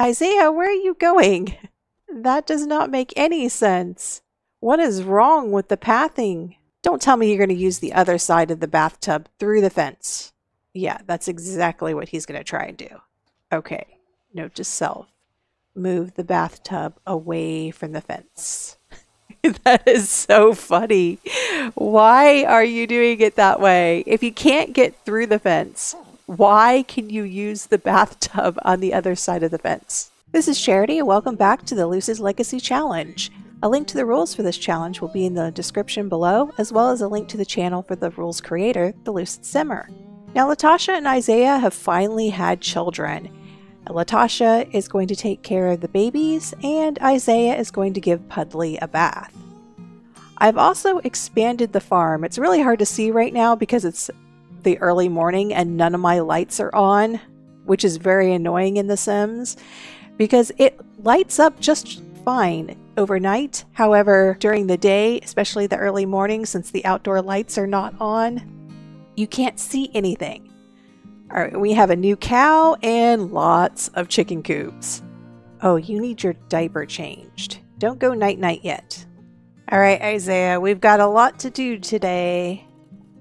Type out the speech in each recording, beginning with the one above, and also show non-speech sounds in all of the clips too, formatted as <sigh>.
Isaiah, where are you going? <laughs> That does not make any sense. What is wrong with the pathing? Don't tell me you're going to use the other side of the bathtub through the fence. Yeah, that's exactly what he's going to try and do. Okay, note to self move the bathtub away from the fence. <laughs> that is so funny. Why are you doing it that way? If you can't get through the fence, why can you use the bathtub on the other side of the fence? This is Charity, and welcome back to the Lucid Legacy Challenge. A link to the rules for this challenge will be in the description below, as well as a link to the channel for the rules creator, the Lucid Simmer. Now, Latasha and Isaiah have finally had children. Latasha is going to take care of the babies, and Isaiah is going to give Pudley a bath. I've also expanded the farm. It's really hard to see right now because it's the early morning and none of my lights are on, which is very annoying in The Sims because it lights up just fine overnight. However, during the day, especially the early morning, since the outdoor lights are not on, you can't see anything. All right, we have a new cow and lots of chicken coops. Oh, you need your diaper changed. Don't go night night yet. All right, Isaiah, we've got a lot to do today.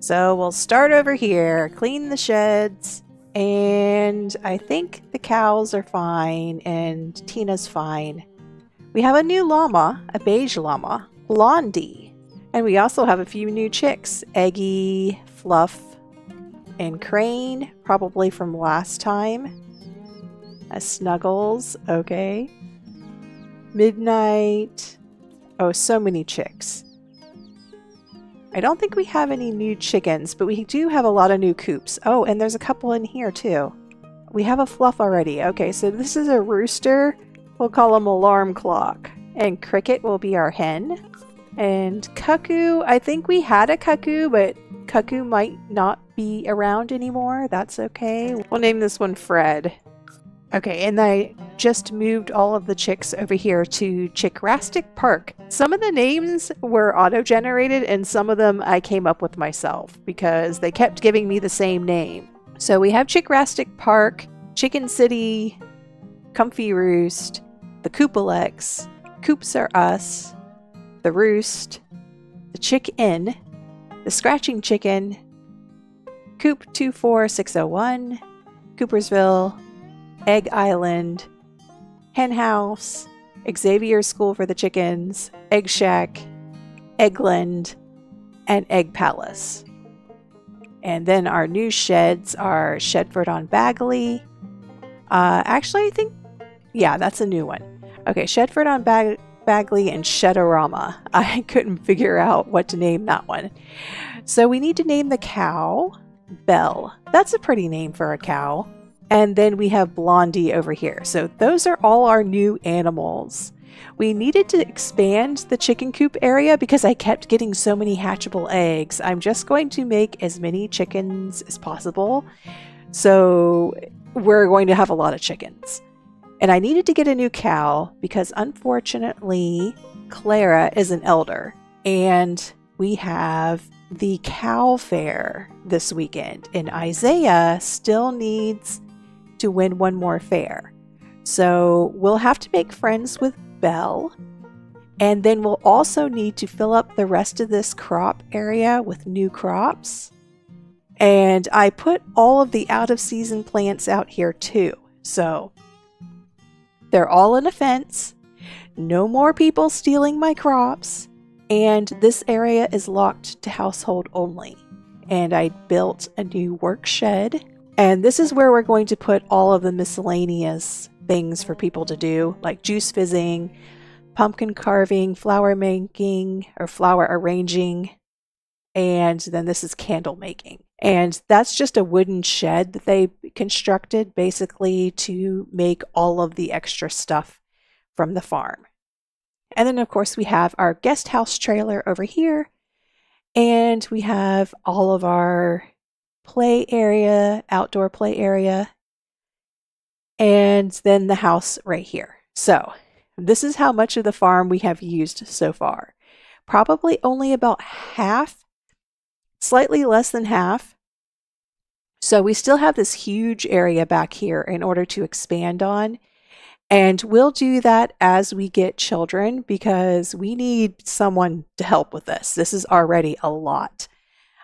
So we'll start over here, clean the sheds, and I think the cows are fine and Tina's fine. We have a new llama, a beige llama, Blondie. And we also have a few new chicks, Eggy, Fluff, and Crane, probably from last time. A Snuggles, okay. Midnight. Oh, so many chicks. I don't think we have any new chickens, but we do have a lot of new coops. Oh, and there's a couple in here too. We have a fluff already. Okay, so this is a rooster. We'll call him Alarm Clock. And Cricket will be our hen. And Cuckoo, I think we had a Cuckoo, but Cuckoo might not be around anymore. That's okay. We'll name this one Fred. Okay, and I just moved all of the chicks over here to Chickrastic Park. Some of the names were auto-generated and some of them I came up with myself because they kept giving me the same name. So we have Chickrastic Park, Chicken City, Comfy Roost, the Coopalex, Coops Are Us, the Roost, the Chick Inn, the Scratching Chicken, Coop 24601, Coopersville, Egg Island, Hen House, Xavier School for the Chickens, Egg Shack, Eggland, and Egg Palace. And then our new sheds are Shedford on Bagley. Uh, actually, I think, yeah, that's a new one. Okay, Shedford on Bag- Bagley and Shedorama. <laughs> I couldn't figure out what to name that one. So we need to name the cow Belle. That's a pretty name for a cow. And then we have Blondie over here. So those are all our new animals. We needed to expand the chicken coop area because I kept getting so many hatchable eggs. I'm just going to make as many chickens as possible. So we're going to have a lot of chickens. And I needed to get a new cow because unfortunately, Clara is an elder. And we have the cow fair this weekend. And Isaiah still needs to win one more fair. So we'll have to make friends with Belle. And then we'll also need to fill up the rest of this crop area with new crops. And I put all of the out of season plants out here too. So they're all in a fence. No more people stealing my crops. And this area is locked to household only. And I built a new work shed and this is where we're going to put all of the miscellaneous things for people to do, like juice fizzing, pumpkin carving, flower making, or flower arranging. And then this is candle making. And that's just a wooden shed that they constructed basically to make all of the extra stuff from the farm. And then, of course, we have our guest house trailer over here. And we have all of our play area, outdoor play area, and then the house right here. So this is how much of the farm we have used so far. Probably only about half, slightly less than half. So we still have this huge area back here in order to expand on. And we'll do that as we get children because we need someone to help with this. This is already a lot.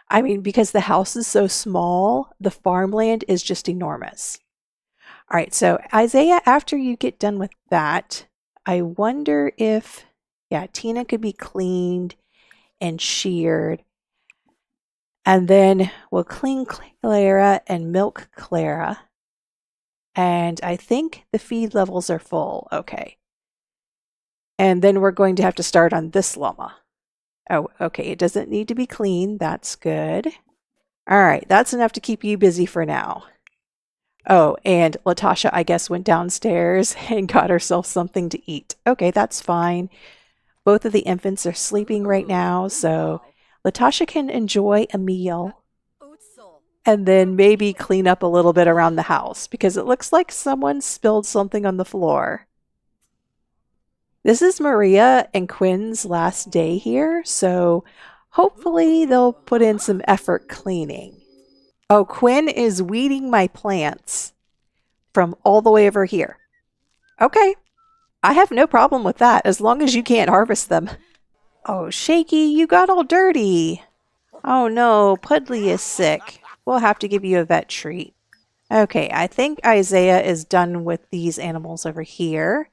I mean, because the house is so small, the farmland is just enormous. All right, so Isaiah, after you get done with that, I wonder if, yeah, Tina could be cleaned and sheared. And then we'll clean Clara and milk Clara. And I think the feed levels are full. Okay. And then we're going to have to start on this llama. Oh, okay. It doesn't need to be clean. That's good. All right. That's enough to keep you busy for now. Oh, and Latasha, I guess, went downstairs <laughs> and got herself something to eat. Okay, that's fine. Both of the infants are sleeping right now, so Latasha can enjoy a meal and then maybe clean up a little bit around the house because it looks like someone spilled something on the floor. This is Maria and Quinn's last day here, so hopefully they'll put in some effort cleaning. Oh, Quinn is weeding my plants from all the way over here. Okay, I have no problem with that as long as you can't harvest them. Oh, Shaky, you got all dirty. Oh no, Pudley is sick. We'll have to give you a vet treat. Okay, I think Isaiah is done with these animals over here.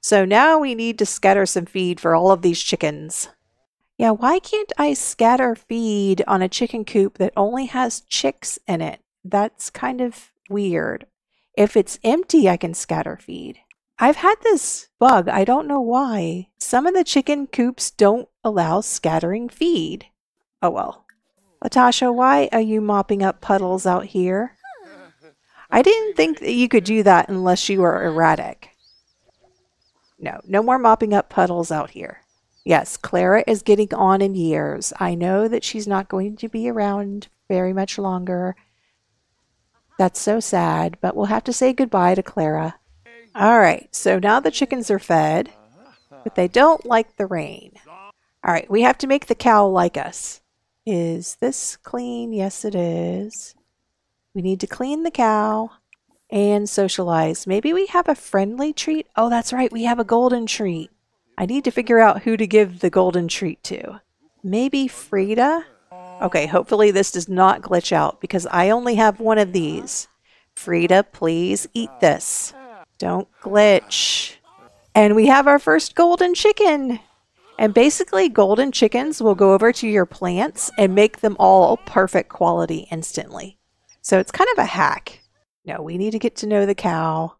So now we need to scatter some feed for all of these chickens. Yeah, why can't I scatter feed on a chicken coop that only has chicks in it? That's kind of weird. If it's empty, I can scatter feed. I've had this bug. I don't know why. Some of the chicken coops don't allow scattering feed. Oh well. Latasha, why are you mopping up puddles out here? I didn't think that you could do that unless you were erratic. No, no more mopping up puddles out here. Yes, Clara is getting on in years. I know that she's not going to be around very much longer. That's so sad, but we'll have to say goodbye to Clara. All right, so now the chickens are fed, but they don't like the rain. All right, we have to make the cow like us. Is this clean? Yes, it is. We need to clean the cow and socialize. Maybe we have a friendly treat. Oh, that's right. We have a golden treat. I need to figure out who to give the golden treat to. Maybe Frida? Okay, hopefully this does not glitch out because I only have one of these. Frida, please eat this. Don't glitch. And we have our first golden chicken. And basically, golden chickens will go over to your plants and make them all perfect quality instantly. So it's kind of a hack. No, we need to get to know the cow.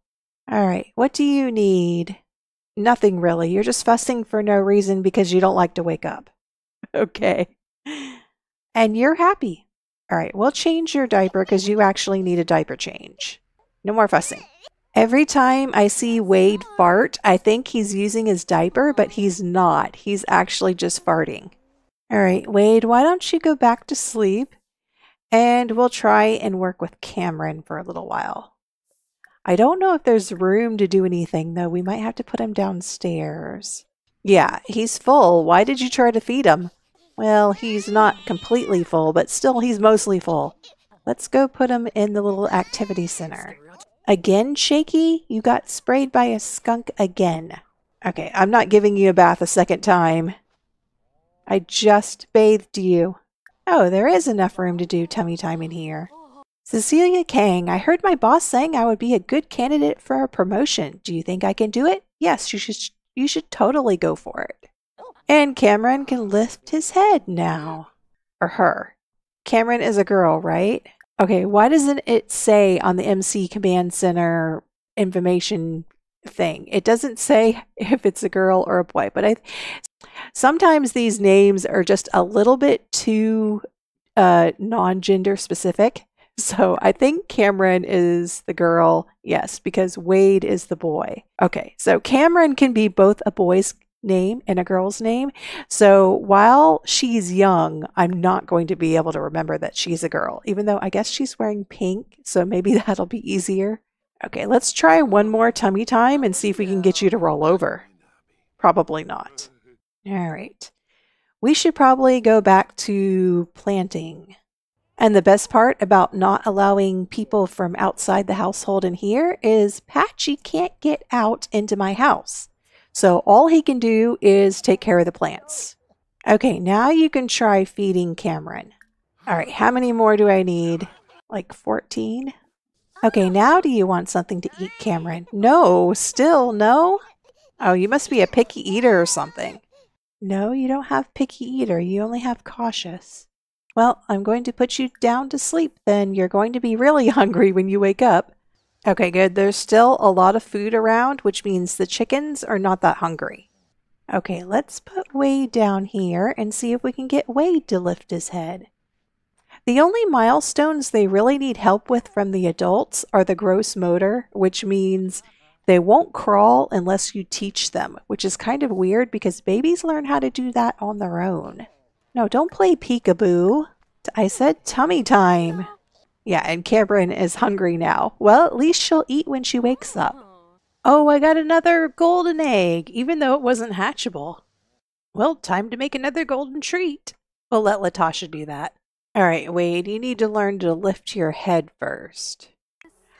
All right, what do you need? Nothing really. You're just fussing for no reason because you don't like to wake up. <laughs> Okay. And you're happy. All right, we'll change your diaper because you actually need a diaper change. No more fussing. Every time I see Wade fart, I think he's using his diaper, but he's not. He's actually just farting. All right, Wade, why don't you go back to sleep? And we'll try and work with Cameron for a little while. I don't know if there's room to do anything, though. We might have to put him downstairs. Yeah, he's full. Why did you try to feed him? Well, he's not completely full, but still he's mostly full. Let's go put him in the little activity center. Again, Shaky? You got sprayed by a skunk again. Okay, I'm not giving you a bath a second time. I just bathed you. Oh, there is enough room to do tummy time in here. Cecilia Kang, I heard my boss saying I would be a good candidate for a promotion. Do you think I can do it? Yes, you should you should totally go for it. And Cameron can lift his head now. Or her. Cameron is a girl, right? Okay, why doesn't it say on the MC Command Center information thing? It doesn't say <laughs> if it's a girl or a boy, but I sometimes these names are just a little bit too uh, non-gender specific. So I think Cameron is the girl, yes, because Wade is the boy. Okay, so Cameron can be both a boy's name and a girl's name. So while she's young, I'm not going to be able to remember that she's a girl, even though I guess she's wearing pink. So maybe <laughs> that'll be easier. Okay, let's try one more tummy time and see if we can get you to roll over. Probably not. All right. We should probably go back to planting. And the best part about not allowing people from outside the household in here is Patchy can't get out into my house. So all he can do is take care of the plants. Okay, now you can try feeding Cameron. All right, how many more do I need? Like 14? Okay, now do you want something to eat, Cameron? No, still no? Oh, you must be a picky eater or something. No, you don't have picky eater. You only have cautious. Well, I'm going to put you down to sleep then. You're going to be really <laughs> hungry when you wake up. Okay, good. There's still a lot of food around, which means the chickens are not that hungry. Okay, let's put Wade down here and see if we can get Wade to lift his head. The only milestones they really need help with from the adults are the gross motor, which means they won't crawl unless you teach them, which is kind of weird because babies learn how to do that on their own. No, don't play peekaboo. I said tummy time. Yeah, and Cameron is hungry now. Well, at least she'll eat when she wakes up. Oh, I got another golden egg, even though it wasn't hatchable. Well, time to make another golden treat. We'll let Latasha do that. All right, Wade, you need to learn to lift your head first.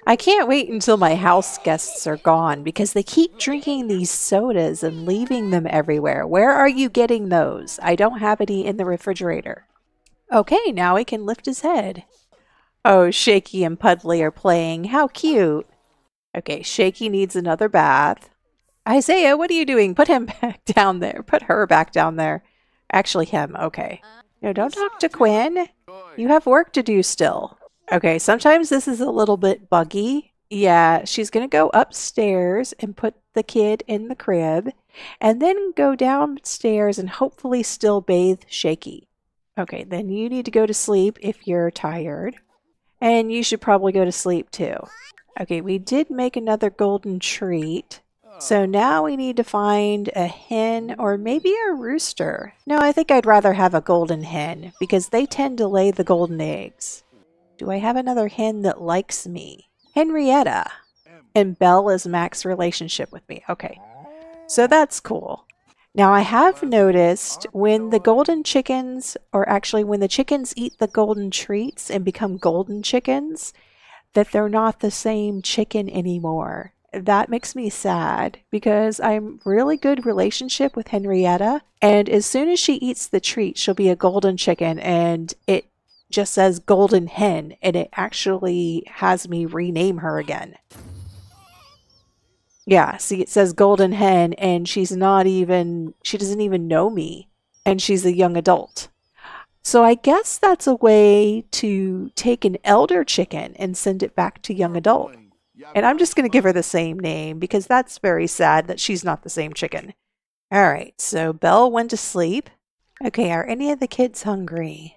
I can't wait until my house guests are gone because they keep drinking these sodas and leaving them everywhere. Where are you getting those? I don't have any in the refrigerator. Okay, now he can lift his head. Oh, Shaky and Pudley are playing. How cute. Okay, Shaky needs another bath. Isaiah, what are you doing? Put him <laughs> back down there. Put her back down there. Actually, him. Okay. No, don't talk to Quinn. You have work to do still. Okay, sometimes this is a little bit buggy. Yeah, she's going to go upstairs and put the kid in the crib and then go downstairs and hopefully still bathe Shaky. Okay, then you need to go to sleep if you're tired. And you should probably go to sleep too. Okay, we did make another golden treat. So now we need to find a hen or maybe a rooster. No, I think I'd rather have a golden hen because they tend to lay the golden eggs. Do I have another hen that likes me? Henrietta. And Belle is Mac's relationship with me. Okay. So that's cool. Now I have noticed when the golden chickens, or actually when the chickens eat the golden treats and become golden chickens, that they're not the same chicken anymore. That makes me sad because I'm really good relationship with Henrietta and as soon as she eats the treat she'll be a golden chicken and it just says golden hen and it actually has me rename her again. Yeah, see it says golden hen and she's not even she doesn't even know me and she's a young adult. So I guess that's a way to take an elder chicken and send it back to young adult. And I'm just going to give her the same name because that's very sad that she's not the same chicken. All right, so Belle went to sleep. Okay, are any of the kids hungry?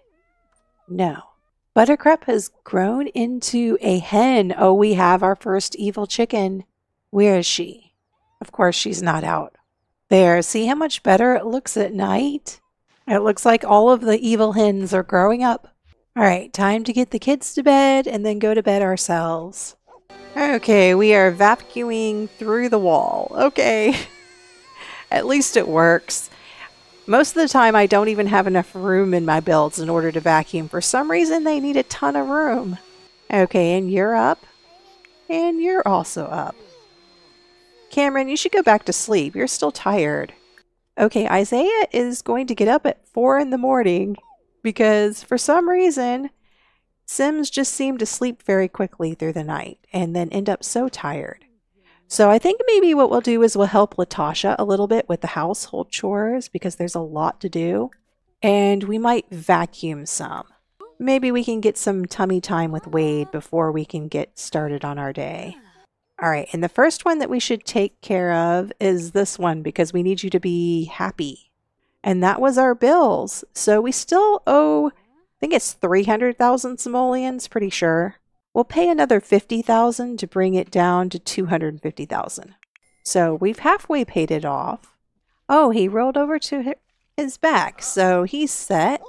No. Buttercup has grown into a hen. Oh, we have our first evil chicken. Where is she? Of course, she's not out. There, see how much better it looks at night? It looks like all of the evil hens are growing up. All right, time to get the kids to bed and then go to bed ourselves. Okay, we are vacuuming through the wall. Okay. <laughs> At least it works. Most of the time, I don't even have enough room in my builds in order to vacuum. For some reason, they need a ton of room. Okay, and you're up. And you're also up. Cameron, you should go back to sleep. You're still tired. Okay, Isaiah is going to get up at 4 in the morning because for some reason, Sims just seemed to sleep very quickly through the night and then end up so tired. So I think maybe what we'll do is we'll help Latasha a little bit with the household chores because there's a lot to do. And we might vacuum some. Maybe we can get some tummy time with Wade before we can get started on our day. All right, and the first one that we should take care of is this one because we need you to be happy. And that was our bills. So we still owe, think it's 300,000 simoleons, pretty sure. We'll pay another 50,000 to bring it down to 250,000. So we've halfway paid it off. Oh, he rolled over to his back, so he's set.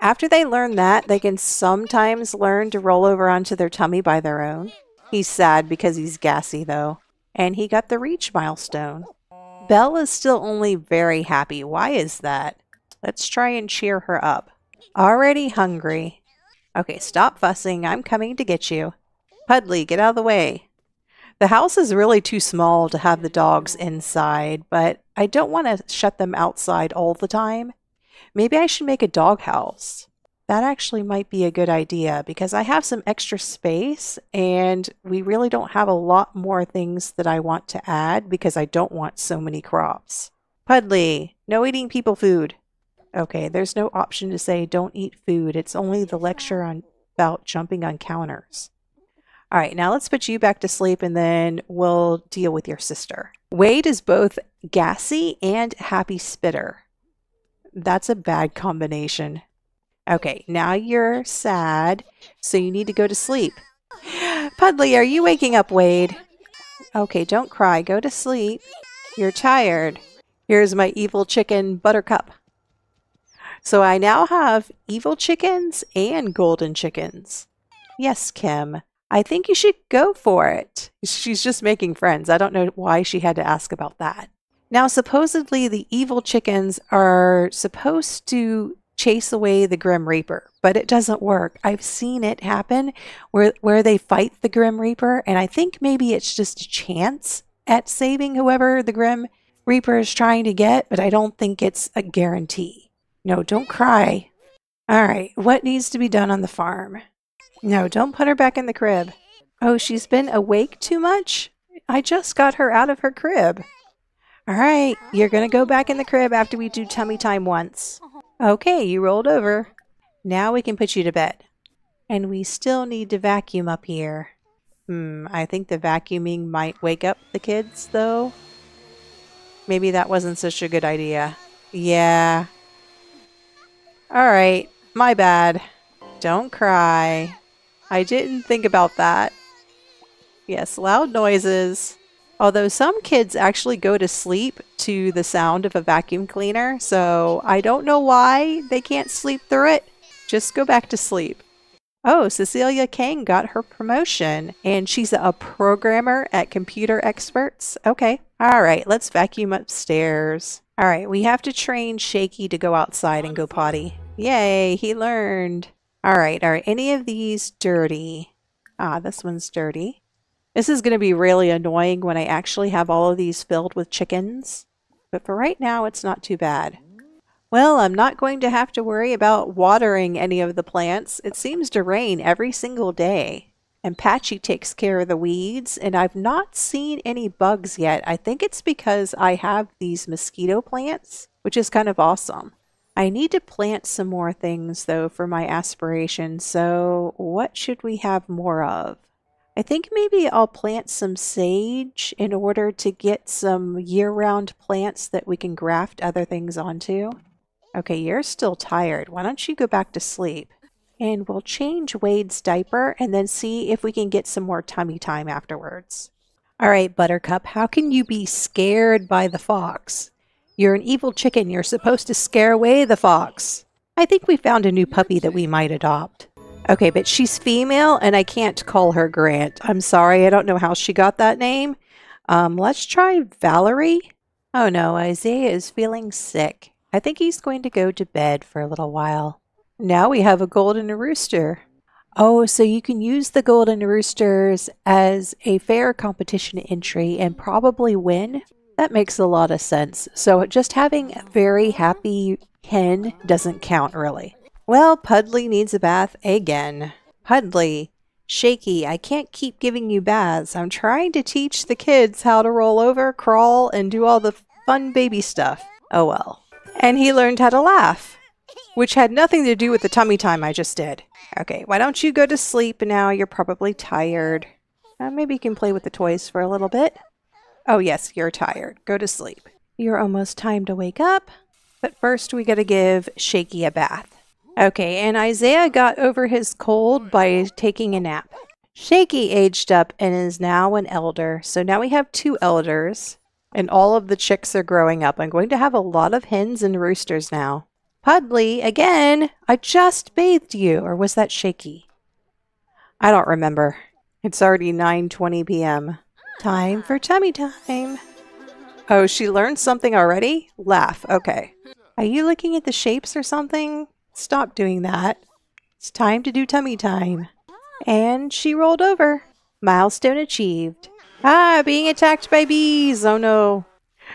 After they learn that, they can sometimes learn to roll over onto their tummy by their own. He's sad because he's gassy, though. And he got the reach milestone. Belle is still only very happy. Why is that? Let's try and cheer her up. Already hungry. Okay, stop fussing. I'm coming to get you. Pudley, get out of the way. The house is really too small to have the dogs inside, but I don't want to shut them outside all the time. Maybe I should make a dog house. That actually might be a good idea because I have some extra space and we really don't have a lot more things that I want to add because I don't want so many crops. Pudley, no eating people food. Okay, there's no option to say don't eat food. It's only the lecture on about jumping on counters. All right, now let's put you back to sleep and then we'll deal with your sister. Wade is both gassy and happy spitter. That's a bad combination. Okay, now you're sad, so you need to go to sleep. <gasps> Pudley, are you waking up, Wade? Okay, don't cry. Go to sleep. You're tired. Here's my evil chicken, Buttercup. So I now have evil chickens and golden chickens. Yes, Kim. I think you should go for it. <laughs> She's just making friends. I don't know why she had to ask about that. Now, supposedly, the evil chickens are supposed to chase away the Grim Reaper, but it doesn't work. I've seen it happen where where they fight the Grim Reaper, and I think maybe it's just a chance at saving whoever the Grim Reaper is trying to get, but I don't think it's a guarantee. No, don't cry. All right, what needs to be done on the farm? No, don't put her back in the crib. Oh, she's been awake too much? I just got her out of her crib. All right, you're going to go back in the crib after we do tummy time once. Okay, you rolled over. Now we can put you to bed. And we still need to vacuum up here. Hmm, I think the vacuuming might wake up the kids, though. Maybe that wasn't such a good idea. Yeah. Alright, my bad. Don't cry. I didn't think about that. Yes, loud noises. Although some kids actually go to sleep to the sound of a vacuum cleaner, so I don't know why they can't sleep through it. Just go back to sleep. Oh, Cecilia Kang got her promotion and she's a programmer at Computer Experts. Okay. All right, let's vacuum upstairs. All right, we have to train Shaky to go outside and go potty. Yay, he learned. All right, are any of these dirty? Ah, this one's dirty. This is going to be really annoying when I actually have all of these filled with chickens. But for right now, it's not too bad. Well, I'm not going to have to worry about watering any of the plants. It seems to rain every single day. And Patchy takes care of the weeds, and I've not seen any bugs yet. I think it's because I have these mosquito plants, which is kind of awesome. I need to plant some more things, though, for my aspiration. So what should we have more of? I think maybe I'll plant some sage in order to get some year-round plants that we can graft other things onto. Okay, you're still tired. Why don't you go back to sleep? And we'll change Wade's diaper and then see if we can get some more tummy time afterwards. All right, Buttercup, how can you be scared by the fox? You're an evil chicken. You're supposed to scare away the fox. I think we found a new puppy that we might adopt. Okay, but she's female and I can't call her Grant. I'm sorry, I don't know how she got that name. Um, let's try Valerie. Oh no, Isaiah is feeling sick. I think he's going to go to bed for a little while. Now we have a golden rooster. Oh, so you can use the golden roosters as a fair competition entry and probably win? That makes a lot of sense. So just having a very happy hen doesn't count really. Well, Pudley needs a bath again. Pudley, Shaky, I can't keep giving you baths. I'm trying to teach the kids how to roll over, crawl, and do all the fun baby stuff. Oh well. And he learned how to laugh, which had nothing to do with the tummy time I just did. Okay, why don't you go to sleep now? You're probably tired. Uh, maybe you can play with the toys for a little bit. Oh yes, you're tired. Go to sleep. You're almost time to wake up. But first we gotta give Shaky a bath. Okay, and Isaiah got over his cold by taking a nap. Shaky aged up and is now an elder. So now we have two elders, and all of the chicks are growing up. I'm going to have a lot of hens and roosters now. Pudley, again, I just bathed you. Or was that Shaky? I don't remember. It's already 9.20 p.m. Time for tummy time. Oh, she learned something already? Laugh. Okay. Are you looking at the shapes or something? Stop doing that. It's time to do tummy time. And she rolled over. Milestone achieved. Ah, being attacked by bees. Oh no.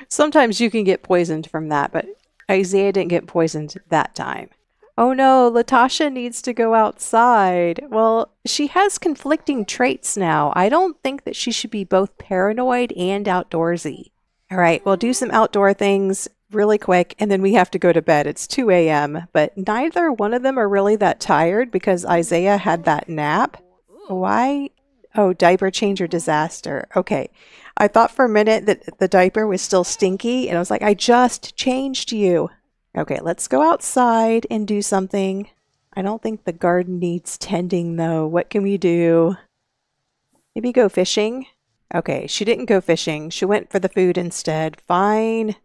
Sometimes you can get poisoned from that, but Isaiah didn't get poisoned that time. Oh no, Latasha needs to go outside. Well, she has conflicting traits now. I don't think that she should be both paranoid and outdoorsy. All right, we'll do some outdoor things really quick and then we have to go to bed. It's 2 a.m., but neither one of them are really that tired because Isaiah had that nap. Why? Oh, diaper changer disaster. Okay. I thought for a minute that the diaper was still stinky and I was like, I just changed you. Okay, let's go outside and do something. I don't think the garden needs tending though. What can we do? Maybe go fishing? Okay, she didn't go fishing. She went for the food instead. Fine.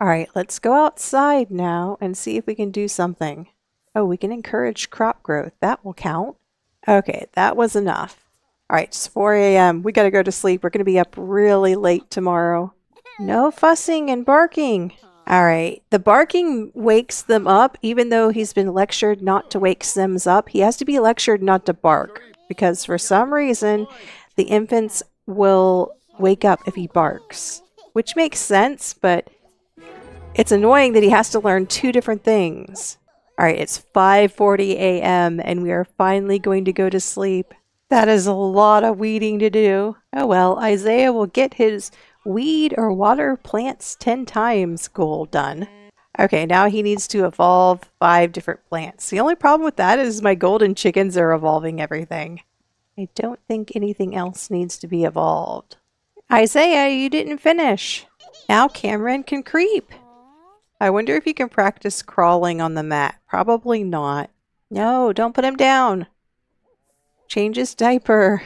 All right, let's go outside now and see if we can do something. Oh, we can encourage crop growth. That will count. Okay, that was enough. All right, it's 4 a.m. We got to go to sleep. We're going to be up really late tomorrow. No fussing and barking. All right. The barking wakes them up, even though he's been lectured not to wake Sims up. He has to be lectured not to bark because for some reason, the infants will wake up if he barks, which makes sense, but it's annoying that he has to learn two different things. All right, it's 5:40 a.m. and we are finally going to go to sleep. That is a lot of weeding to do. Oh well, Isaiah will get his weed or water plants 10 times goal done. Okay, now he needs to evolve five different plants. The only problem with that is my golden chickens are evolving everything. I don't think anything else needs to be evolved. Isaiah, you didn't finish. Now Cameron can creep. I wonder if you can practice crawling on the mat. Probably not. No, don't put him down. Change his diaper.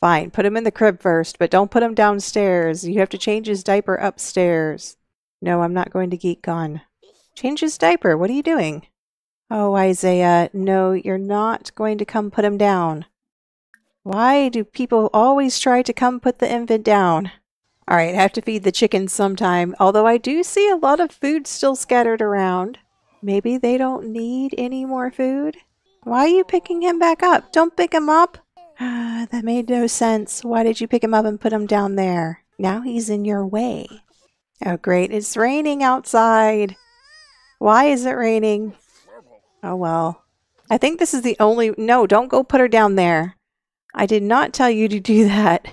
Fine, put him in the crib first, but don't put him downstairs. You have to change his diaper upstairs. No, I'm not going to Geek Con. Change his diaper. What are you doing? Oh, Isaiah, no, you're not going to come put him down. Why do people always try to come put the infant down? All right, I have to feed the chickens sometime, although I do see a lot of food still scattered around. Maybe they don't need any more food? Why are you picking him back up? Don't pick him up. Ah, <sighs> that made no sense. Why did you pick him up and put him down there? Now he's in your way. Oh, great. It's raining outside. Why is it raining? Oh, well. I think this is the only... No, don't go put her down there. I did not tell you to do <laughs> that.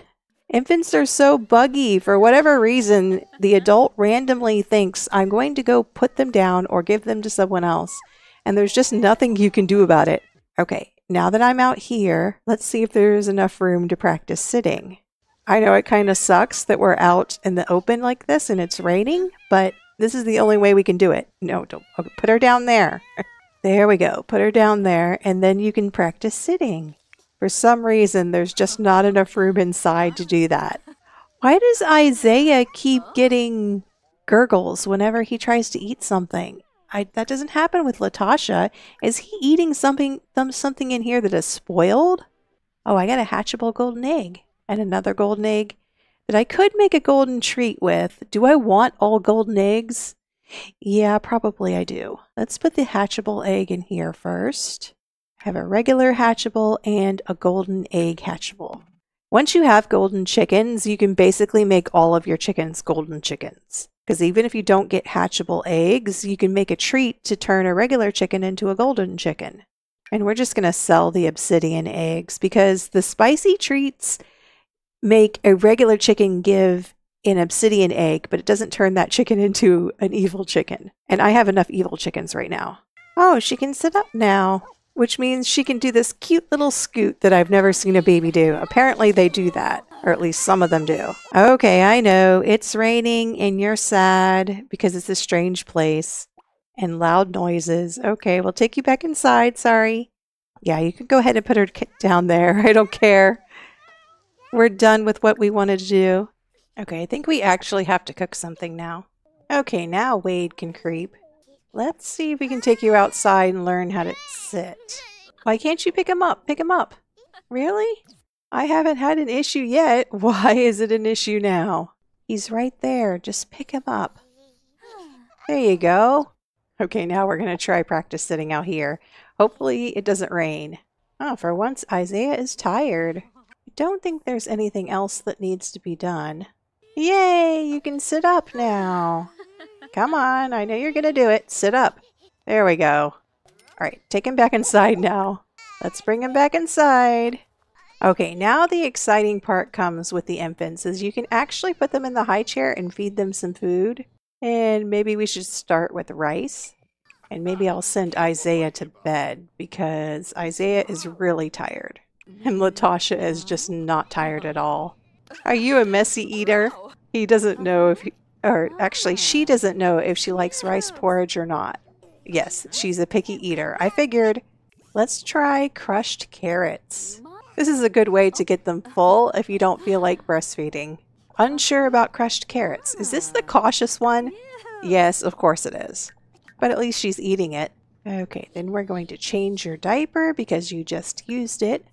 Infants are so buggy. For whatever reason, the adult randomly thinks, I'm going to go put them down or give them to someone else. And there's just nothing you can do about it. Okay, now that I'm out here, let's see if there's enough room to practice sitting. I know it kind of sucks that we're out in the open like this and it's raining, but this is the only way we can do it. No, don't okay, put her down there. <laughs> there we go. Put her down there and then you can practice sitting. For some reason, there's just not enough room inside to do that. Why does Isaiah keep getting gurgles whenever he tries to eat something? I, that doesn't happen with Latasha. Is he eating something something in here that is spoiled? Oh, I got a hatchable golden egg and another golden egg that I could make a golden treat with. Do I want all golden eggs? Yeah, probably I do. Let's put the hatchable egg in here first. Have a regular hatchable and a golden egg hatchable. Once you have golden chickens, you can basically make all of your chickens golden chickens. Because even if you don't get hatchable eggs, you can make a treat to turn a regular chicken into a golden chicken. And we're just going to sell the obsidian eggs because the spicy treats make a regular chicken give an obsidian egg, but it doesn't turn that chicken <laughs> into an evil chicken. And I have enough evil chickens right now. Oh, she can sit up now which means she can do this cute little scoot that I've never seen a baby do. Apparently, they do that, or at least some of them do. Okay, I know it's raining and you're sad because it's a strange place and loud noises. Okay, we'll take you back inside. Sorry. Yeah, you can go ahead and put her down there. <laughs> I don't care. We're done with what we wanted to do. Okay, I think we actually have to cook something now. Okay, now Wade can creep. Let's see if we can take you outside and learn how to sit. Why can't you pick him up? Pick him up. Really? I haven't had an issue yet. <laughs> Why is it an issue now? He's right there. Just pick him up. There you go. Okay, now we're going to try practice sitting out here. Hopefully it doesn't rain. Oh, for once Isaiah is tired. I don't think there's anything else that needs to be done. Yay, you can sit up now. Come on, I know you're gonna do it. Sit up. There we go. Alright, take him back inside now. Let's bring him back inside. Okay, now the exciting part comes with the infants is you can actually put them in the high chair and feed them some food. And maybe we should start with rice. And maybe I'll send Isaiah to bed because Isaiah is really tired. And Latasha is just not tired at all. Are you a messy eater? He doesn't know if he, or actually she doesn't know if she likes rice porridge or not. Yes, she's a picky eater. I figured, let's try crushed carrots. This is a good way to get them full if you don't feel like breastfeeding. Unsure about crushed carrots. Is this the cautious one? Yes, of course it is. But at least she's eating it. Okay, then we're going to change your diaper because you just used it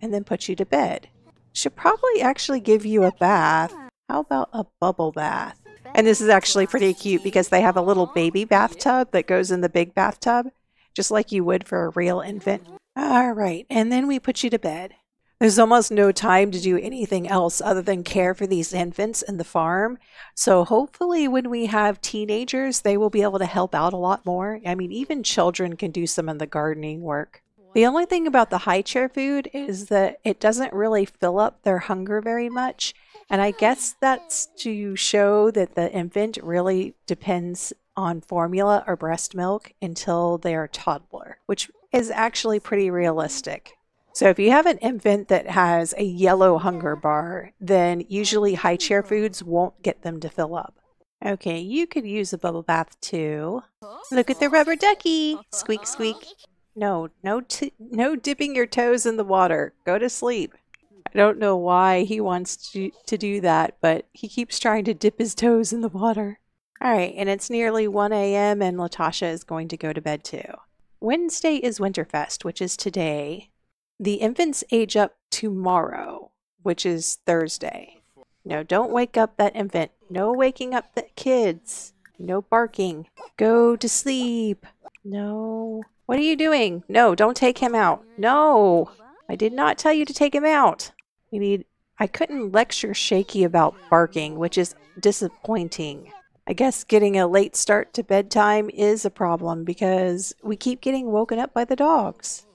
and then put you to bed. Should probably actually give you a bath. How about a bubble bath? And this is actually pretty cute because they have a little baby bathtub that goes in the big bathtub, just like you would for a real infant. All right, and then we put you to bed. There's almost no time to do anything else other than care for these infants in the farm. So hopefully when we have teenagers, they will be able to help out a lot more. I mean, even children can do some of the gardening work. The only thing about the high chair food is that it doesn't really fill up their hunger very much. And I guess that's to show that the infant really depends on formula or breast milk until they are toddler, which is actually pretty realistic. So if you have an infant that has a yellow hunger bar, then usually high chair mm-hmm. foods won't get them to fill up. Okay, you could use a bubble bath too. Look at the rubber ducky! Squeak, squeak. No, no, no dipping your toes in the water. Go to sleep. I don't know why he wants to, to do that, but he keeps trying to dip his toes in the water. All right, and it's nearly 1 a.m. and Latasha is going to go to bed too. Wednesday is Winterfest, which is today, the infants age up tomorrow, which is Thursday. No, don't wake up that infant. No waking up the kids. No barking. Go to sleep. No. What are you doing? No, don't take him out. No. I did not tell you to take him out. We need. I couldn't lecture Shaky about barking, which is disappointing. I guess getting a late start to bedtime is a problem because we keep getting woken up by the dogs.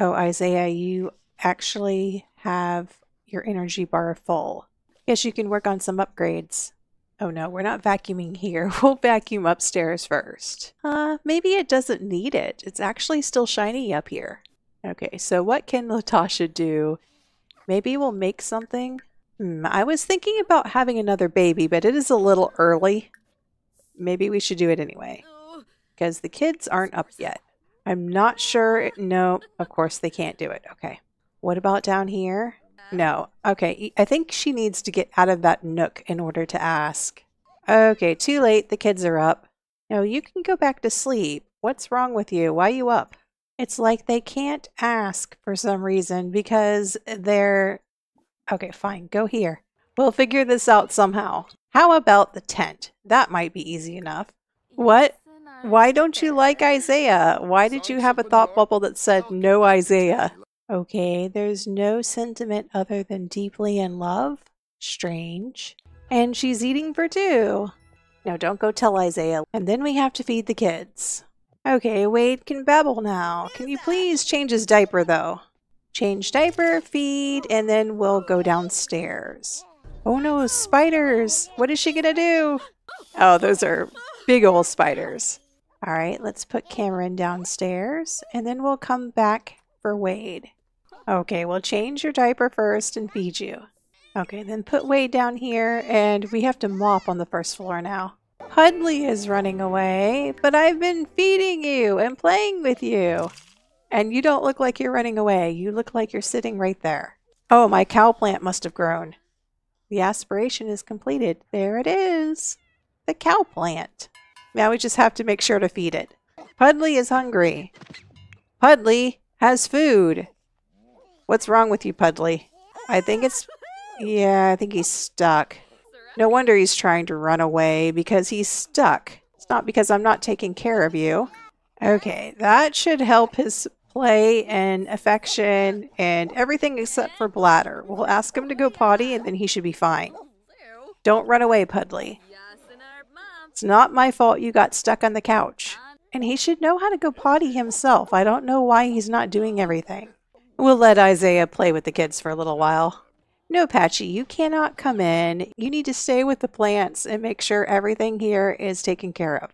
Oh, Isaiah, you actually have your energy bar full. Yes, you can work on some upgrades. Oh no, we're not vacuuming here. <laughs> We'll vacuum upstairs first. Uh, maybe it doesn't need it. It's actually still shiny up here. Okay, so what can Latasha do? Maybe we'll make something? Hmm, I was thinking about having another baby, but it is a little early. Maybe we should do it anyway. Because the kids aren't up yet. I'm not sure. No, of course they can't do it. Okay. What about down here? No. Okay. I think she needs to get out of that nook in order to ask. Okay, too late. The kids are up. No, you can go back to sleep. What's wrong with you? Why are you up? It's like they can't ask for some reason because they're. Okay, fine. Go here. We'll figure this out somehow. How about the tent? That might be easy enough. What? Why don't you like Isaiah? Why did you have a thought bubble that said no Isaiah? Okay, there's no sentiment other than deeply in love? Strange. And she's eating for two. No, don't go tell Isaiah. And then we have to feed the kids. Okay, Wade can babble now. Can you please change his diaper though? Change diaper, feed, and then we'll go downstairs. Oh no, spiders! What is she gonna do? Oh, those are big old spiders. All right, let's put Cameron downstairs and then we'll come back for Wade. Okay, we'll change your diaper first and feed you. Okay, then put Wade down here and we have to mop on the first floor now. Pudley is running away, but I've been feeding you and playing with you. And you don't look like you're running away. You look like you're sitting right there. Oh, my cow plant must have grown. The aspiration is completed. There it is. The cow plant. Now we just have to make sure to feed it. Pudley is hungry. Pudley has food. What's wrong with you, Pudley? I think it's... Yeah, I think he's stuck. No wonder he's trying to run away, because he's stuck. It's not because I'm not taking care of you. Okay, that should help his play and affection and everything except for bladder. We'll ask him to go potty and then he should be fine. Don't run away, Pudley. It's not my fault you got stuck on the couch. And he should know how to go potty himself. I don't know why he's not doing everything. We'll let Isaiah play with the kids for a little while. No, Patchy, you cannot come in. You need to stay with the plants and make sure everything here is taken care of.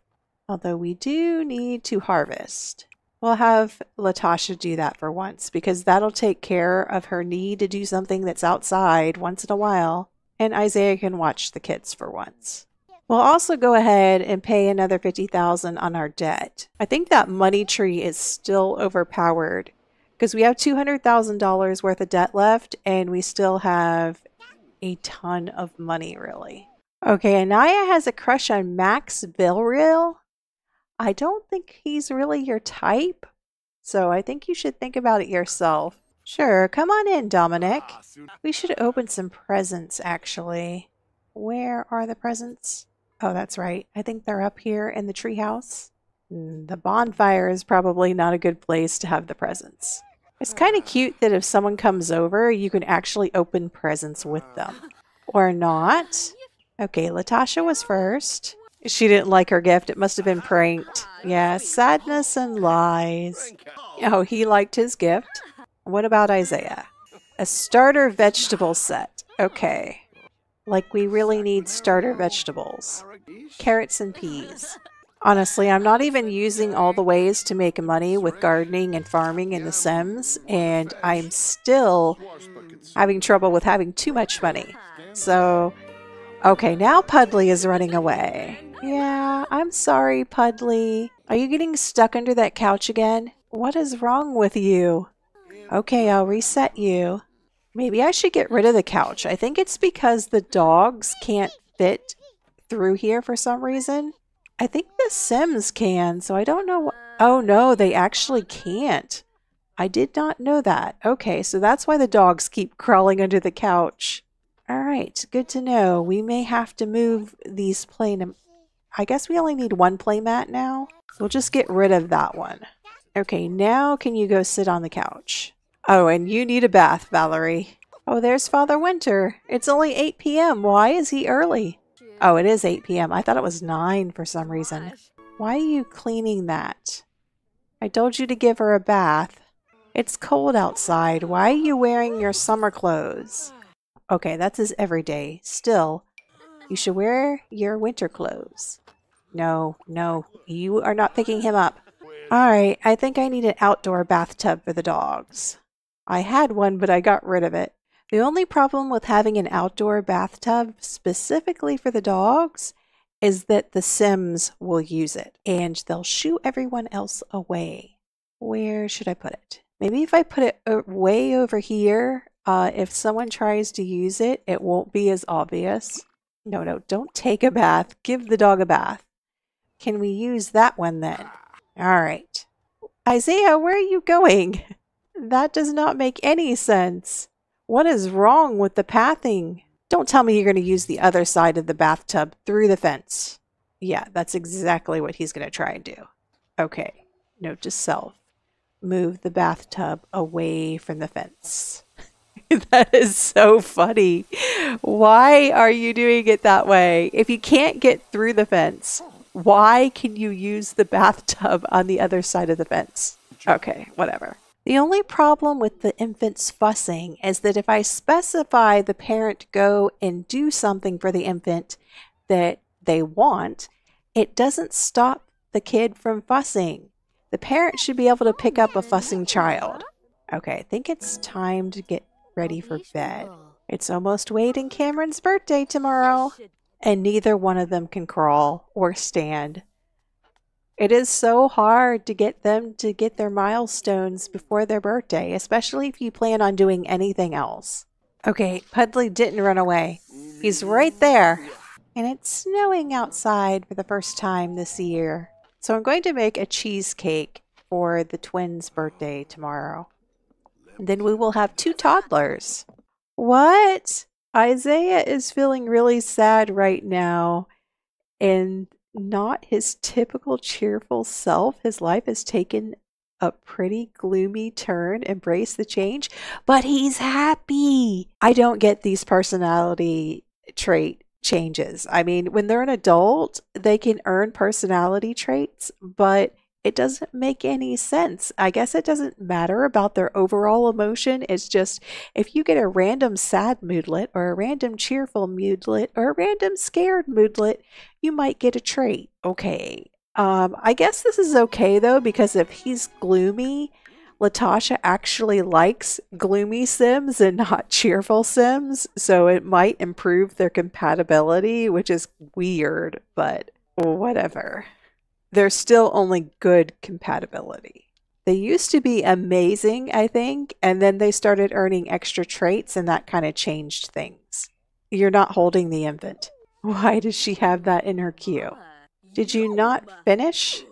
Although we do need to harvest. We'll have Latasha do that for once because that'll take care of her need to do something that's outside once in a while. And Isaiah can watch the kids for once. We'll also go ahead and pay another 50000 on our debt. I think that money tree is still overpowered because we have $200,000 worth of debt left and we still have a ton of money, really. Okay, Anaya has a crush on Max Villarreal. I don't think he's really your type, so I think you should think about it yourself. Sure, come on in, Dominic. Ah, we should open some presents, actually. Where are the presents? Oh, that's right. I think they're up here in the treehouse. Mm, the bonfire is probably not a good place to have the presents. It's kind of cute that if someone comes over, you can actually open presents with them. Or not. Okay, Latasha was first. She didn't like her gift. It must have been pranked. Yeah, sadness and lies. Oh, he liked his gift. What about Isaiah? A starter vegetable set. Okay. Like we really need starter vegetables. Carrots and peas. Honestly, I'm not even using all the ways to make money with gardening and farming in The Sims, and I'm still having trouble with having too much money. So, okay, now Pudley is running away. Yeah, I'm sorry, Pudley. Are you getting stuck under that couch again? What is wrong with you? Okay, I'll reset you. Maybe I should get rid of the couch. I think it's because the dogs can't fit through here for some reason. I think the Sims can, so I don't know. Oh no, they actually can't. I did not know that. Okay, so that's why the dogs keep crawling under the couch. All right, good to know. We may have to move these play. I guess we only need one playmat now. We'll just get rid of that one. Okay, now can you go sit on the couch? Oh, and you need a bath, Valerie. Oh, there's Father Winter. It's only 8 p.m. Why is he early? Oh, it is 8 p.m. I thought it was 9 for some reason. Why are you cleaning that? I told you to give her a bath. It's cold outside. Why are you wearing your summer clothes? Okay, that's his everyday. Still, you should wear your winter clothes. No, no, you are not picking him up. Alright, I think I need an outdoor bathtub for the dogs. I had one, but I got rid of it. The only problem with having an outdoor bathtub specifically for the dogs is that the Sims will use it and they'll shoo everyone else away. Where should I put it? Maybe if I put it way over here, uh, if someone tries to use it, it won't be as obvious. No, no, don't take a bath. Give the dog a bath. Can we use that one then? All right. Isaiah, where are you going? <laughs> That does not make any sense. What is wrong with the pathing? Don't tell me you're going to use the other side of the bathtub through the fence. Yeah, that's exactly what he's going to try and do. Okay, note to self. Move the bathtub away from the fence. <laughs> that is so funny. Why are you doing it that way? If you can't get through the fence, why can you use the bathtub on the other side of the fence? Okay, whatever. The only problem with the infant's fussing is that if I specify the parent go and do something for the infant that they want, it doesn't stop the kid from fussing. The parent should be able to pick up a fussing child. Okay, I think it's time to get ready for bed. It's almost Wade and Cameron's birthday tomorrow, and neither one of them can crawl or stand. It is so hard to get them to get their milestones before their birthday, especially if you plan on doing anything else. Okay, Pudley didn't run away. He's right there. And it's snowing outside for the first time this year. So I'm going to make a cheesecake for the twins' birthday tomorrow. And then we will have two toddlers. What? Isaiah is feeling really sad right now. And not his typical cheerful self. His life has taken a pretty gloomy turn, embrace the change, but he's happy. I don't get these personality trait changes. I mean, when they're an adult, they can earn personality traits, but it doesn't make any sense. I guess it doesn't matter about their overall emotion. It's just if you get a random sad moodlet or a random cheerful moodlet or a random scared moodlet, you might get a trait. Okay. Um, I guess this is okay though, because if he's gloomy, Latasha actually likes gloomy Sims and not <laughs> cheerful Sims, so it might improve their compatibility, which is weird, but whatever there's still only good compatibility. They used to be amazing, I think, and then they started earning extra traits, and that kind of changed things. You're not holding the infant. Why does she have that in her queue? Did you not finish?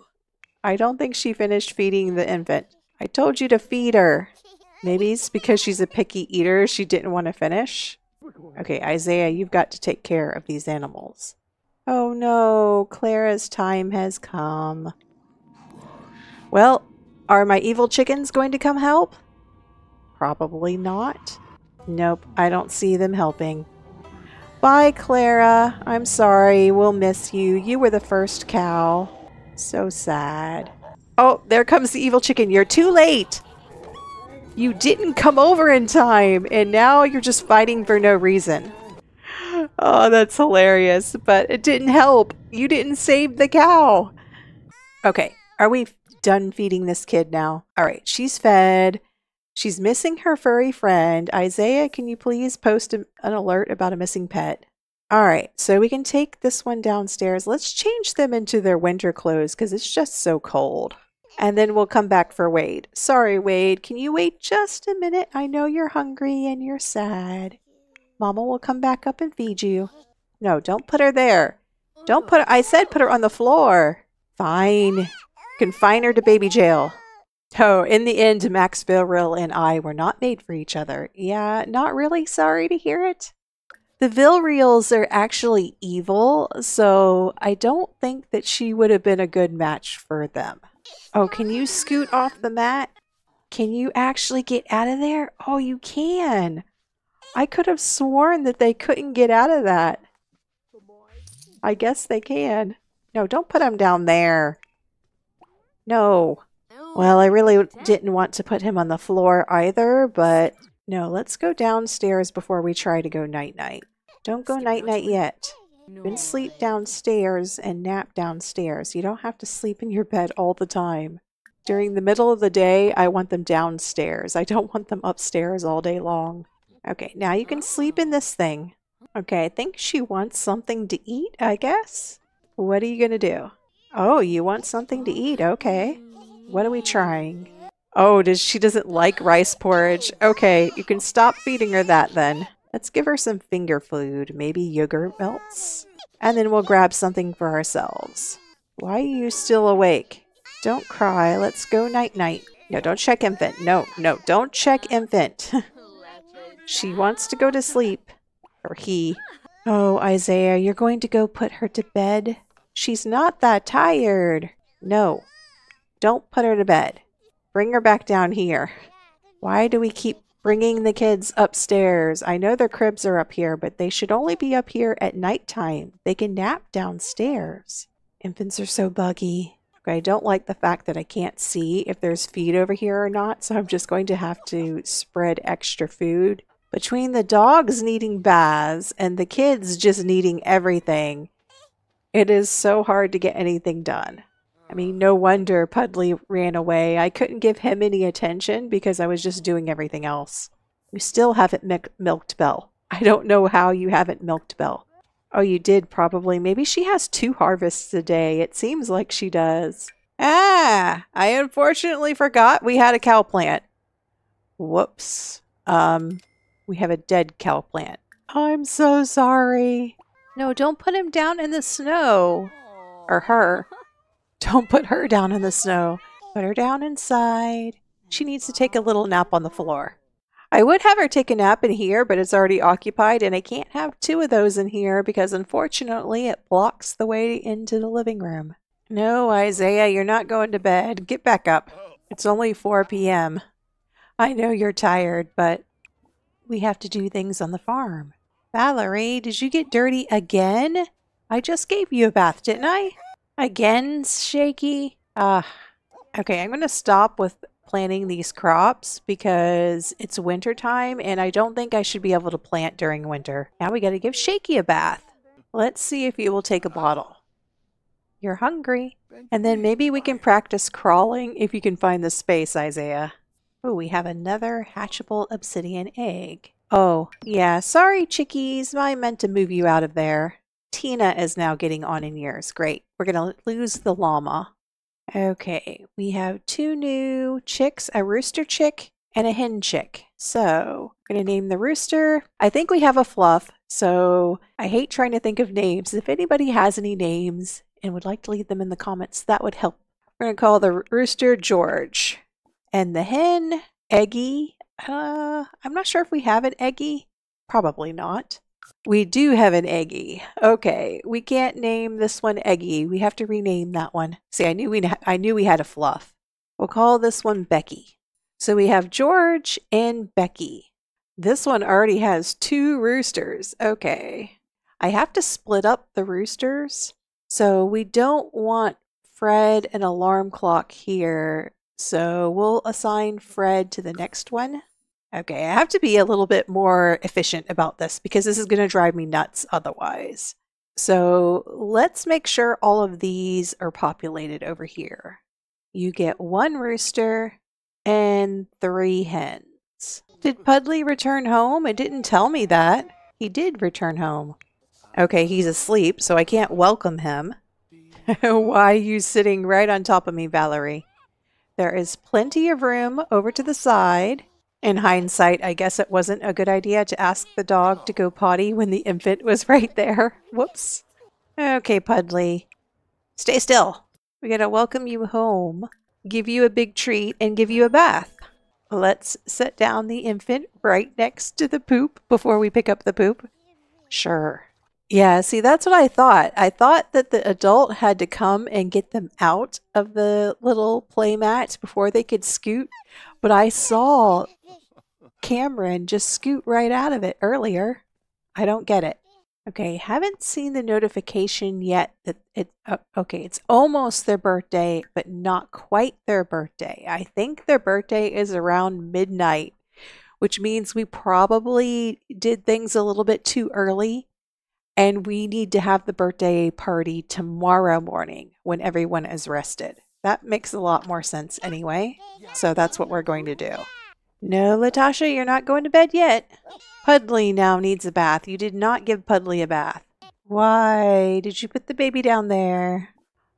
I don't think she finished feeding the infant. I told you to feed her. Maybe it's because she's a picky eater, she didn't want to finish. Okay, Isaiah, you've got to take care of these animals. Oh no, Clara's time has come. Well, are my evil chickens going to come help? Probably not. Nope, I don't see them helping. Bye, Clara. I'm sorry. We'll miss you. You were the first cow. So sad. Oh, there comes the evil chicken. You're too late. You didn't come over in time, and now you're just fighting for no reason. Oh, that's hilarious. But it didn't help. You didn't save the cow. Okay, are we done feeding this kid now? All right, she's fed. She's missing her furry friend. Isaiah, can you please post an alert about a missing pet? All right, so we can take this one downstairs. Let's change them into their winter clothes because it's just so cold. And then we'll come back for Wade. Sorry, Wade. Can you wait just a minute? I know you're hungry and you're sad. Mama will come back up and feed you. No, don't put her there. Don't put her, I said put her on the floor. Fine. Confine her to baby jail. Oh, in the end, Max Villarreal and I were not made for each other. Yeah, not really sorry to hear it. The Villarreals are actually evil, so I don't think that she would have been a good match for them. Oh, can you scoot off the mat? Can you actually get out of there? Oh, you can. I could have sworn that they couldn't get out of that. I guess they can. No, don't put him down there. No. Well, I really didn't want to put him on the floor either, but no, let's go downstairs before we try to go night-night. Don't go night-night yet. You can sleep downstairs and nap downstairs. You don't have to sleep in your bed all the time. During the middle of the day, I want them downstairs. I don't want them upstairs all day long. Okay, now you can sleep in this thing. Okay, I think she wants something to eat, I guess. What are you to do? Oh, you want something to eat. Okay. What are we trying? Oh, does she doesn't like rice porridge. Okay, you can stop feeding her that then. Let's give her some finger food, maybe yogurt melts. And then we'll grab something for ourselves. Why are you still awake? Don't cry. Let's go night-night. No, don't check infant. No, no, don't check infant. <laughs> She wants to go to sleep. Or he. Oh, Isaiah, you're going to go put her to bed? She's not that tired. No. Don't put her to bed. Bring her back down here. Why do we keep bringing the kids upstairs? I know their cribs are up here, but they should only be up here at nighttime. They can nap downstairs. Infants are so buggy. I don't like the fact that I can't see if there's feed over here or not, so I'm just going to have to spread extra food between the dogs needing baths and the kids just needing everything, it is so hard to get anything done. I mean, no wonder Pudley ran away. I couldn't give him any attention because I was just doing everything else. You still haven't milked Belle. I don't know how you haven't milked Belle. Oh, you did probably. Maybe she has two harvests a day. It seems like she does. Ah, I unfortunately forgot we had a cow plant. Whoops. Um, we have a dead cow plant. I'm so sorry. No, don't put him down in the snow. Or her. Don't put her down in the snow. Put her down inside. She needs to take a little nap on the floor. I would have her take a nap in here, but it's already occupied, and I can't have two of those in here because unfortunately it blocks the way into the living room. No, Isaiah, you're not going to bed. Get back up. It's only 4 p.m. I know you're tired, but we have to do things on the farm. Valerie, did you get dirty again? I just gave you a bath, didn't I? Again, Shaky? Ah. Uh, okay, I'm going to stop with planting these crops because it's winter time and I don't think I should be able to plant during winter. Now we got to give Shaky a bath. Let's see if he will take a bottle. You're hungry. And then maybe we can practice crawling if you can find the space, Isaiah. Oh, we have another hatchable obsidian egg. Oh, yeah, sorry, chickies. I meant to move you out of there. Tina is now getting on in years. Great. We're going to lose the llama. Okay, we have two new chicks, a rooster chick and a hen chick. So we're going to name the rooster. I think we have a fluff, so I hate trying to think of names. If anybody has any names and would like to leave them in the comments, that would help. We're going to call the rooster George. And the hen, Eggy. Uh, I'm not sure if we have an Eggy. Probably not. We do have an Eggy. Okay, we can't name this one Eggy. We have to rename that one. See, I knew we I knew we had a fluff. We'll call this one Becky. So we have George and Becky. This one already has two roosters. Okay. I have to split up the roosters. So we don't want Fred an alarm clock here. So we'll assign Fred to the next one. Okay, I have to be a little bit more efficient about this because this is going to drive me nuts otherwise. So let's make sure all of these are populated over here. You get one rooster and three hens. Did Pudley return home? It didn't tell me that. He did return home. Okay, he's asleep, so I can't welcome him. <laughs> Why are you sitting right on top of me, Valerie? There is plenty of room over to the side. In hindsight, I guess it wasn't a good idea to ask the dog to go potty when the infant was <laughs> right there. Whoops. Okay, Pudley. Stay still. We gotta welcome you home, give you a big treat, and give you a bath. Let's set down the infant right next to the poop before we pick up the poop. Sure. Yeah, see, that's what I thought. I thought that the adult had to come and get them out of the little playmat before they could scoot. But I saw Cameron just scoot right out of it earlier. I don't get it. Okay, haven't seen the notification yet that it uh, okay, it's almost their birthday, but not quite their birthday. I think their birthday is around midnight, which means we probably did things a little bit too early and we need to have the birthday party tomorrow morning when everyone is rested. That makes a lot more sense anyway. So that's what we're going to do. No, Latasha, you're not going to bed yet. Pudley now needs a bath. You did not give Pudley a bath. Why did you put the baby down there?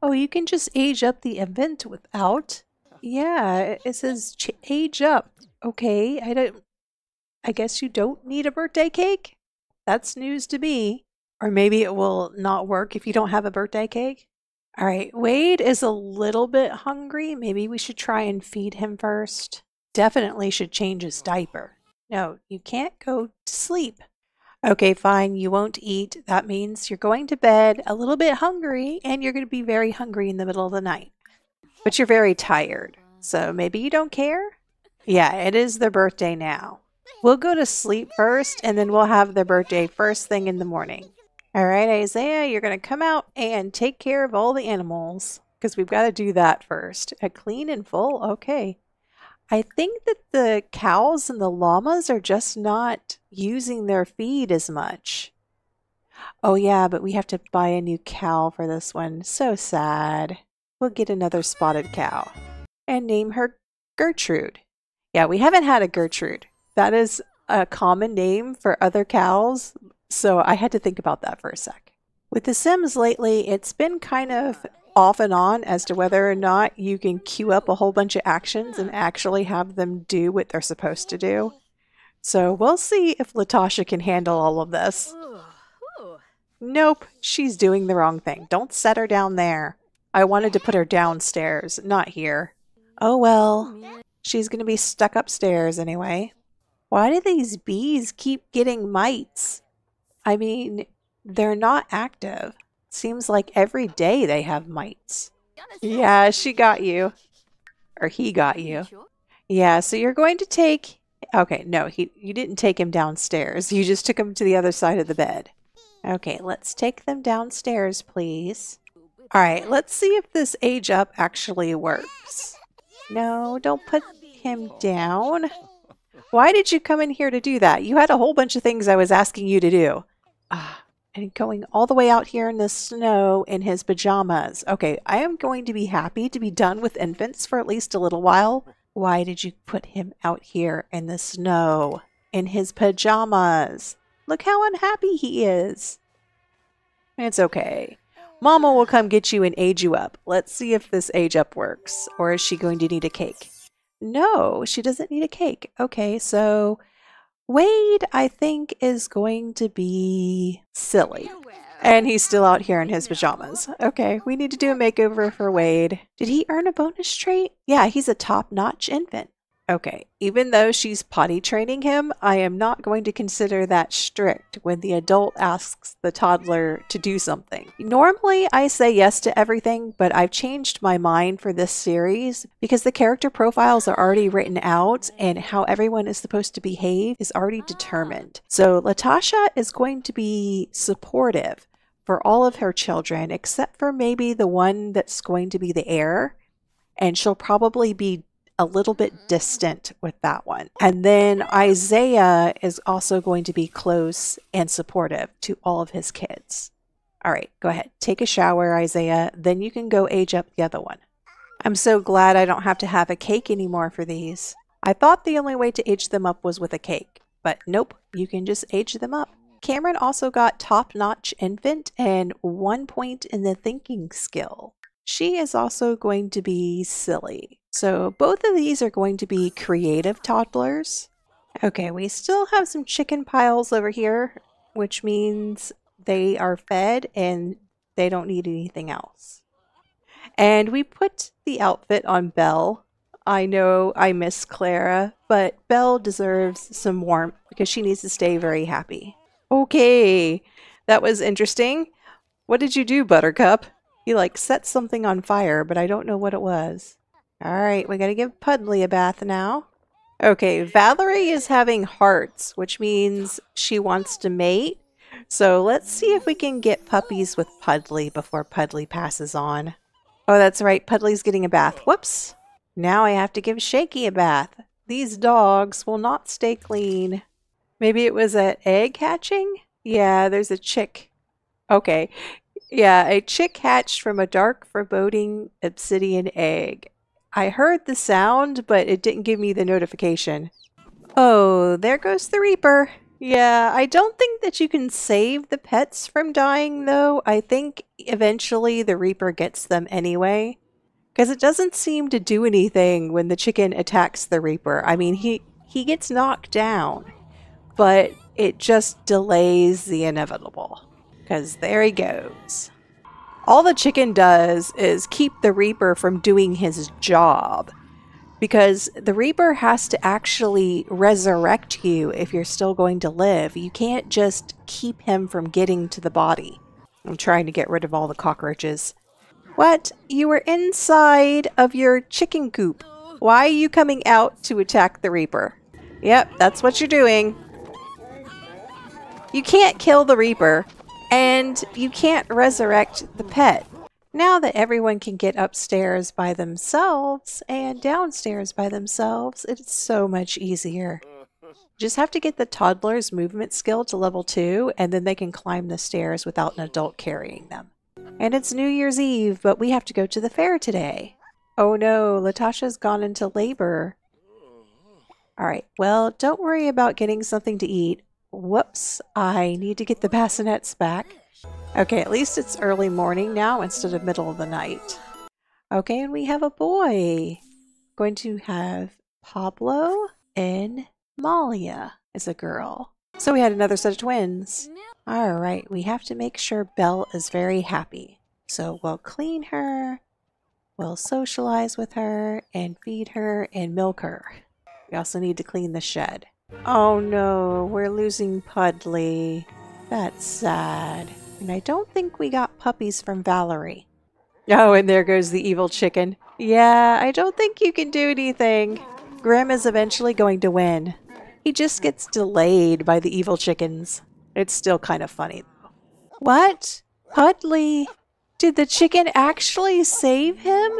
Oh, you can just age up the event without. Yeah, it says age up. Okay, I don't. I guess you don't need a birthday cake? That's news to me. Or maybe it will not work if you don't have a birthday cake. All right, Wade is a little bit hungry. Maybe we should try and feed him first definitely should change his diaper. No, you can't go to sleep. Okay, fine, you won't eat. That means you're going to bed a little bit hungry and you're going to be very hungry in the middle of the night. But you're very tired. So maybe you don't care? Yeah, it is their birthday now. We'll go to sleep first and then we'll have their birthday first thing in the morning. All right, Isaiah, you're going to come out and take care of all the animals because we've got to do that first. A clean and full? Okay. I think that the cows and the llamas are just not using their feed as much. Oh, yeah, but we have to buy a new cow for this one. So sad. We'll get another spotted cow and name her Gertrude. Yeah, we haven't had a Gertrude. That is a common name for other cows, so I had to think about that for a sec. With The Sims lately, it's been kind of off and on as to whether or not you can queue up a whole bunch of actions and actually have them do what they're supposed to do. So we'll see if Latasha can handle all of this. Nope, she's doing the wrong thing. Don't set her down there. I wanted to put her downstairs, not here. Oh well, she's going to be stuck upstairs anyway. Why do these bees keep getting mites? I mean, they're not active. Seems like every day they have mites. Yeah, she got you. Or he got you. Yeah, so you're going to take Okay, no, he you didn't take him downstairs. You just took him to the other side of the bed. Okay, let's take them downstairs, please. All right, let's see if this age up actually works. No, don't put him down. Why did you come in here to do that? You had a whole bunch of things I was asking you to do. Ah, <sighs> and going all the way out here in the snow in his pajamas. Okay, I am going to be happy to be done with infants for at least a little while. Why did you put him out here in the snow in his pajamas? Look how unhappy he is. It's okay. Mama will come get you and age you up. Let's see if this age up works. Or is she going to need a cake? No, she doesn't need a cake. Okay, so Wade, I think, is going to be silly. And he's still out here in his pajamas. Okay, we need to do a makeover for Wade. Did he earn a bonus trait? Yeah, he's a top notch infant. Okay, even though she's potty training him, I am not going to consider that strict when the adult asks the toddler to do something. Normally, I say yes to everything, but I've changed my mind for this series because the character profiles are already written out and how everyone is supposed to behave is already ah. determined. So, Latasha is going to be supportive for all of her children, except for maybe the one that's going to be the heir. And she'll probably be a little bit distant with that one. And then Isaiah is also going to be close and supportive to all of his kids. All right, go ahead. Take a shower, Isaiah. Then you can go age up the other one. I'm so glad I don't have to have a cake anymore for these. I thought the only way to age them up was with a cake, but nope, you can just age them up. Cameron also got top notch infant and one point in the thinking skill. She is also going to be silly. So both of these are going to be creative toddlers. Okay, we still have some chicken piles over here, which means they are fed and they don't need anything else. And we put the outfit on Belle. I know I miss Clara, but Belle deserves some warmth because she needs to stay very happy. Okay, that was interesting. What did you do, Buttercup? You like set something on fire, but I don't know what it was. Alright, we gotta give Pudley a bath now. Okay, Valerie is having hearts, which means she wants to mate. So let's see if we can get puppies with Pudley before Pudley passes on. Oh, that's right, Pudley's getting a bath. Whoops! Now I have to give Shaky a bath. These dogs will not stay clean. Maybe it was an egg hatching? Yeah, there's a chick. Okay. Yeah, a chick hatched from a dark, foreboding obsidian egg. I heard the sound, but it didn't give me the notification. Oh, there goes the Reaper. Yeah, I don't think that you can save the pets from dying, though. I think eventually the Reaper gets them anyway. Because it doesn't seem to do anything when the chicken attacks the Reaper. I mean, he, he gets knocked down, but it just delays the inevitable. Because there he goes. All the chicken does is keep the Reaper from doing his job. Because the Reaper has to actually resurrect you if you're still going to live. You can't just keep him from getting to the body. I'm trying to get rid of all the cockroaches. What? You were inside of your chicken coop. Why are you coming out to attack the Reaper? Yep, that's what you're doing. You can't kill the Reaper. And you can't resurrect the pet. Now that everyone can get upstairs by themselves and downstairs by themselves, it's so much easier. <laughs> Just have to get the toddler's movement skill to level 2, and then they can climb the stairs without an adult carrying them. And it's New Year's Eve, but we have to go to the fair today. Oh no, Latasha's gone into labor. Alright, well, don't worry about getting something to eat. Whoops, I need to get the bassinets back. Okay, at least it's early morning now instead of middle of the night. Okay, and we have a boy. Going to have Pablo and Malia as a girl. So we had another set of twins. All right, we have to make sure Belle is very happy. So we'll clean her, we'll socialize with her, and feed her and milk her. We also need to clean the shed. Oh no, we're losing Pudley. That's sad. And I don't think we got puppies from Valerie. Oh, and there goes the evil chicken. Yeah, I don't think you can do anything. Grim is eventually going to win. He just gets delayed by the evil chickens. It's still kind of funny, though. What? Pudley? Did the chicken actually save him?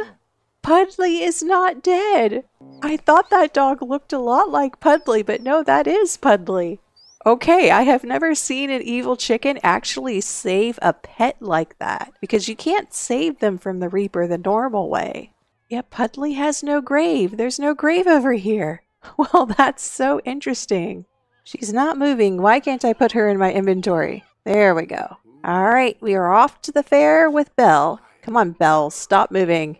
Pudley is not dead. I thought that dog looked a lot like Pudley, but no, that is Pudley. Okay, I have never seen an evil chicken actually save a pet like that because you can't save them from the Reaper the normal way. Yeah, Pudley has no grave. There's no grave over here. <laughs> Well, that's so interesting. She's not moving. Why can't I put her in my inventory? There we go. All right, we are off to the fair with Belle. Come on, Belle, stop moving.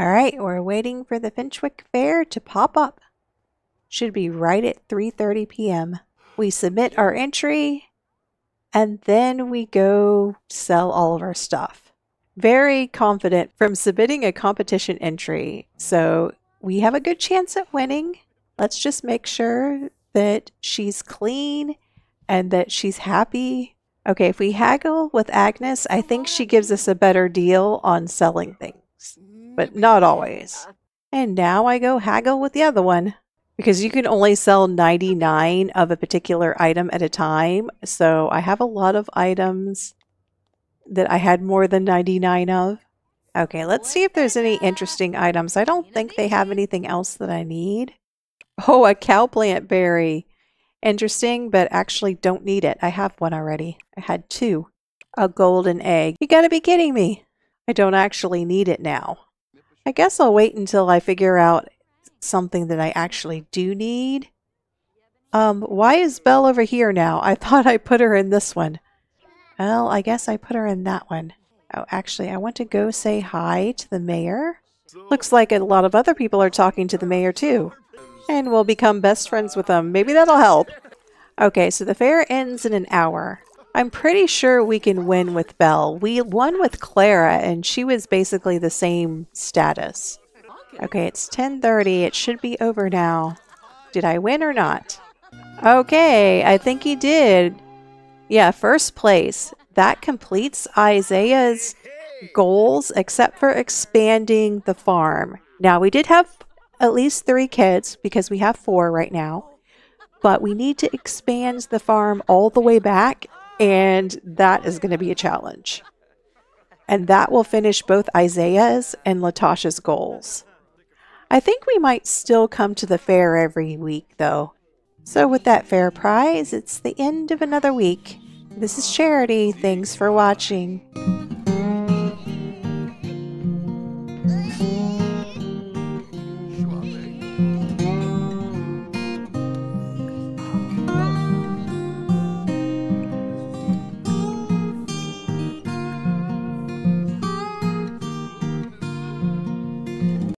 All right, we're waiting for the Finchwick Fair to pop up. Should be right at 3:30 p.m. We submit our entry and then we go sell all of our stuff. Very confident from submitting a competition entry. So we have a good chance at winning. Let's just make sure that she's clean and that she's happy. Okay, if we haggle with Agnes, I think she gives us a better deal on selling things, but not always. And now I go haggle with the other one because you can only sell 99 of a particular item at a time. So I have a lot of items that I had more than 99 of. Okay, let's see if there's any interesting items. I don't think they have anything else that I need. Oh, a cow plant berry. Interesting, but actually don't need it. I have one already. I had two. A golden egg. You gotta be kidding me. I don't actually need it now. I guess I'll wait until I figure out something that I actually do need. Um, why is Belle over here now? I <laughs> thought I put her in this one. Well, I guess I put her in that one. Oh, actually, I want to go say hi to the mayor. Looks like a lot of other people are talking to the mayor too and we'll become best friends with them. Maybe that'll help. Okay, so the fair ends in an hour. I'm pretty sure we can win with Belle. We won with Clara, and she was basically the same status. Okay, it's 10.30. It should be over now. Did I win or not? Okay, I think he did. Yeah, first place. That completes Isaiah's goals, except for expanding the farm. Now, we did have at least three kids because we have four right now. But we need to expand the farm all the way back, and that is going to be a challenge. And that will finish both Isaiah's and Latasha's goals. I think we might still come to the fair every week, though. So, with that fair prize, it's the end of another week. This is Charity. Thanks for watching.